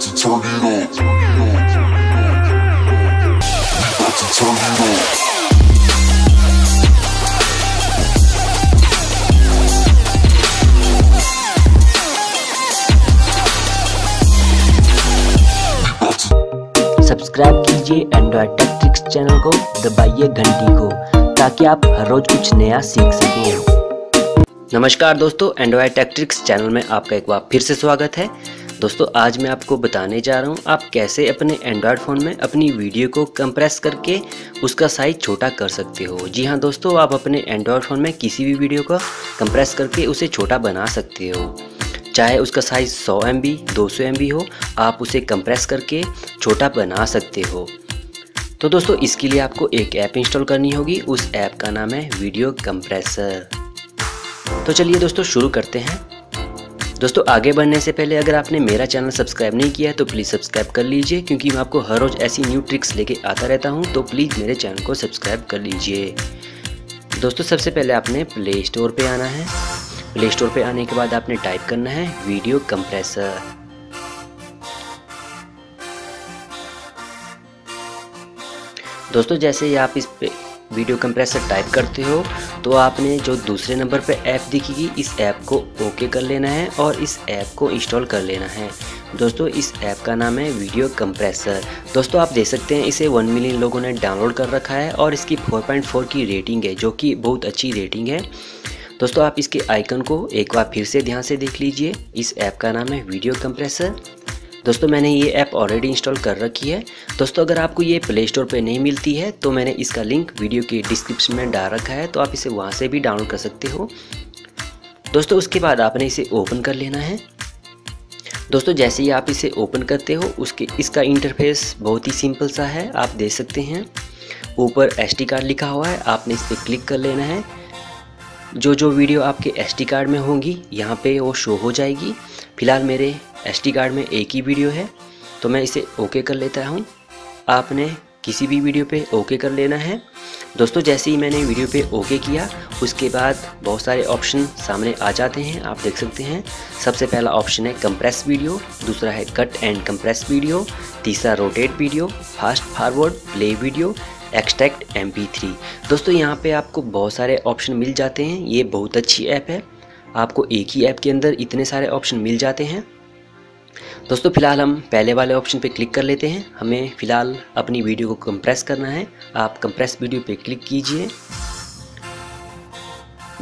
to turn it subscribe कीजिए Android tech tricks channel को, दबाइए घंटी को, ताकि आप हर रोज कुछ नया सीख सकें। नमस्कार दोस्तों एंड्रॉयड टेक ट्रिक्स चैनल में आपका एक बार फिर से स्वागत है। दोस्तों, आज मैं आपको बताने जा रहा हूँ, आप कैसे अपने एंड्रॉयड फ़ोन में अपनी वीडियो को कंप्रेस करके उसका साइज़ छोटा कर सकते हो। जी हाँ दोस्तों, आप अपने एंड्रॉयड फ़ोन में किसी भी वीडियो को कंप्रेस करके उसे छोटा बना सकते हो। चाहे उसका साइज़ 100 एम बी दो हो, आप उसे कंप्रेस करके छोटा बना सकते हो। तो दोस्तों, इसके लिए आपको एक ऐप इंस्टॉल करनी होगी, उस ऐप का नाम है वीडियो कंप्रेसर तो चलिए दोस्तों, शुरू करते हैं। दोस्तों, आगे बढ़ने से पहले अगर आपने मेरा चैनल सब्सक्राइब नहीं किया है तो प्लीज़ सब्सक्राइब कर लीजिए, क्योंकि मैं आपको हर रोज़ ऐसी न्यू ट्रिक्स लेके आता रहता हूँ तो प्लीज़ मेरे चैनल को सब्सक्राइब कर लीजिए। दोस्तों, सबसे पहले आपने प्ले स्टोर पे आना है। प्ले स्टोर पे आने के बाद आपने टाइप करना है वीडियो कंप्रेसर दोस्तों, जैसे ही आप इस पे वीडियो कंप्रेसर टाइप करते हो तो आपने जो दूसरे नंबर पे ऐप दिखेगी इस ऐप को ओके कर लेना है और इस ऐप को इंस्टॉल कर लेना है। दोस्तों, इस ऐप का नाम है वीडियो कंप्रेसर। दोस्तों, आप देख सकते हैं, इसे वन मिलियन लोगों ने डाउनलोड कर रखा है और इसकी 4.4 की रेटिंग है, जो कि बहुत अच्छी रेटिंग है। दोस्तों, आप इसके आइकन को एक बार फिर से ध्यान से देख लीजिए। इस ऐप का नाम है वीडियो कंप्रेसर। दोस्तों, मैंने ये ऐप ऑलरेडी इंस्टॉल कर रखी है। दोस्तों, अगर आपको ये प्ले स्टोर पर नहीं मिलती है तो मैंने इसका लिंक वीडियो के डिस्क्रिप्शन में डाल रखा है तो आप इसे वहाँ से भी डाउनलोड कर सकते हो। दोस्तों, उसके बाद आपने इसे ओपन कर लेना है। दोस्तों, जैसे ही आप इसे ओपन करते हो, उसके, इसका इंटरफेस बहुत ही सिंपल सा है, आप देख सकते हैं। ऊपर एस कार्ड लिखा हुआ है, आपने इस पर क्लिक कर लेना है। जो जो वीडियो आपके एस कार्ड में होंगी, यहाँ पे वो शो हो जाएगी। फ़िलहाल मेरे एस कार्ड में एक ही वीडियो है तो मैं इसे ओके कर लेता हूँ। आपने किसी भी वीडियो पे ओके कर लेना है। दोस्तों, जैसे ही मैंने वीडियो पे ओके किया, उसके बाद बहुत सारे ऑप्शन सामने आ जाते हैं, आप देख सकते हैं। सबसे पहला ऑप्शन है कंप्रेस वीडियो दूसरा है कट एंड कंप्रेस वीडियो तीसरा rotate video fast forward play video extract M दोस्तों, यहाँ पे आपको बहुत सारे ऑप्शन मिल जाते हैं। ये बहुत अच्छी ऐप है। आपको एक ही ऐप के अंदर इतने सारे ऑप्शन मिल जाते हैं। दोस्तों, फ़िलहाल हम पहले वाले ऑप्शन पे क्लिक कर लेते हैं। हमें फ़िलहाल अपनी वीडियो को कंप्रेस करना है। आप कंप्रेस वीडियो पे क्लिक कीजिए।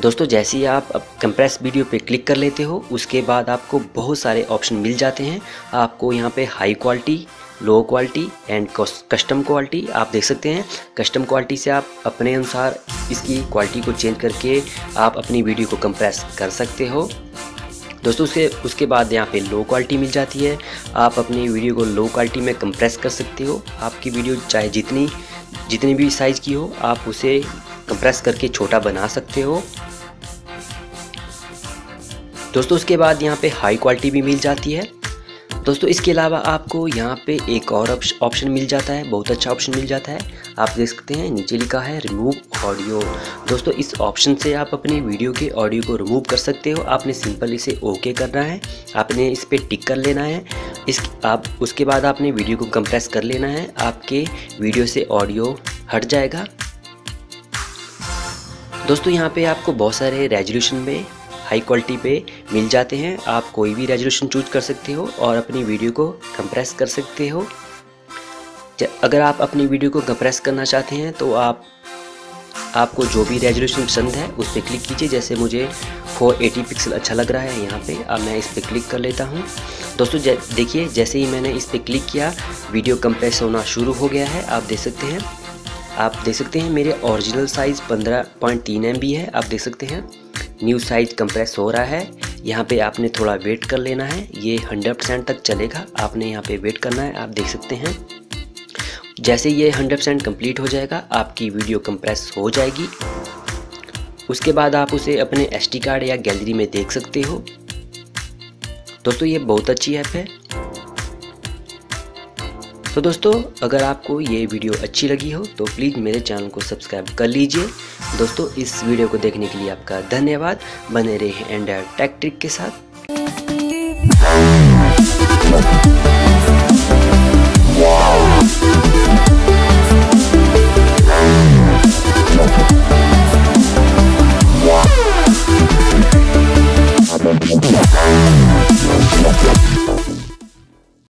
दोस्तों, जैसे ही आप कंप्रेस वीडियो पे क्लिक कर लेते हो, उसके बाद आपको बहुत सारे ऑप्शन मिल जाते हैं। आपको यहाँ पे high quality low quality and custom quality आप देख सकते हैं। कस्टम क्वालिटी से आप अपने अनुसार इसकी क्वालिटी को चेंज करके आप अपनी वीडियो को कंप्रेस कर सकते हो। दोस्तों, उसके उसके बाद यहाँ पे लो क्वालिटी मिल जाती है। आप अपनी वीडियो को लो क्वालिटी में कंप्रेस कर सकते हो। आपकी वीडियो चाहे जितनी जितनी भी साइज़ की हो, आप उसे कंप्रेस करके छोटा बना सकते हो। दोस्तों, उसके बाद यहाँ पे हाई क्वालिटी भी मिल जाती है। दोस्तों, इसके अलावा आपको यहाँ पे एक और ऑप्शन मिल जाता है, बहुत अच्छा ऑप्शन मिल जाता है। आप देख सकते हैं, नीचे लिखा है रिमूव ऑडियो दोस्तों, इस ऑप्शन से आप अपने वीडियो के ऑडियो को रिमूव कर सकते हो। आपने सिंपल इसे ओके करना है, आपने इस पर टिक कर लेना है। इस, आप, उसके बाद आपने वीडियो को कंप्रेस कर लेना है। आपके वीडियो से ऑडियो हट जाएगा। दोस्तों, यहाँ पे आपको बहुत सारे रेजोल्यूशन में हाई क्वालिटी पे मिल जाते हैं। आप कोई भी रेजोल्यूशन चूज़ कर सकते हो और अपनी वीडियो को कंप्रेस कर सकते हो। अगर आप अपनी वीडियो को कंप्रेस करना चाहते हैं तो आप, आपको जो भी रेजोल्यूशन पसंद है, उस पर क्लिक कीजिए। जैसे मुझे 480 पिक्सल अच्छा लग रहा है यहाँ पे, अब मैं इस पर क्लिक कर लेता हूँ। दोस्तों देखिए, जैसे ही मैंने इस पर क्लिक किया वीडियो कंप्रेस होना शुरू हो गया है। आप देख सकते हैं, आप देख सकते हैं मेरे ओरिजिनल साइज़ 15.3 एम है। आप देख सकते हैं। न्यू साइज़ कंप्रेस हो रहा है। यहाँ पे आपने थोड़ा वेट कर लेना है। ये 100 परसेंट तक चलेगा। आपने यहाँ पे वेट करना है। आप देख सकते हैं। जैसे ये 100 परसेंट कंप्लीट हो जाएगा, आपकी वीडियो कंप्रेस हो जाएगी। उसके बाद आप उसे अपने एस कार्ड या गैलरी में देख सकते हो। दोस्तों ये बहुत अच्छी ऐप है। सो दोस्तों, अगर आपको ये वीडियो अच्छी लगी हो तो प्लीज़ मेरे चैनल को सब्सक्राइब कर लीजिए। दोस्तों, इस वीडियो को देखने के लिए आपका धन्यवाद। बने रहे एंड टैक्ट्रिक के साथ।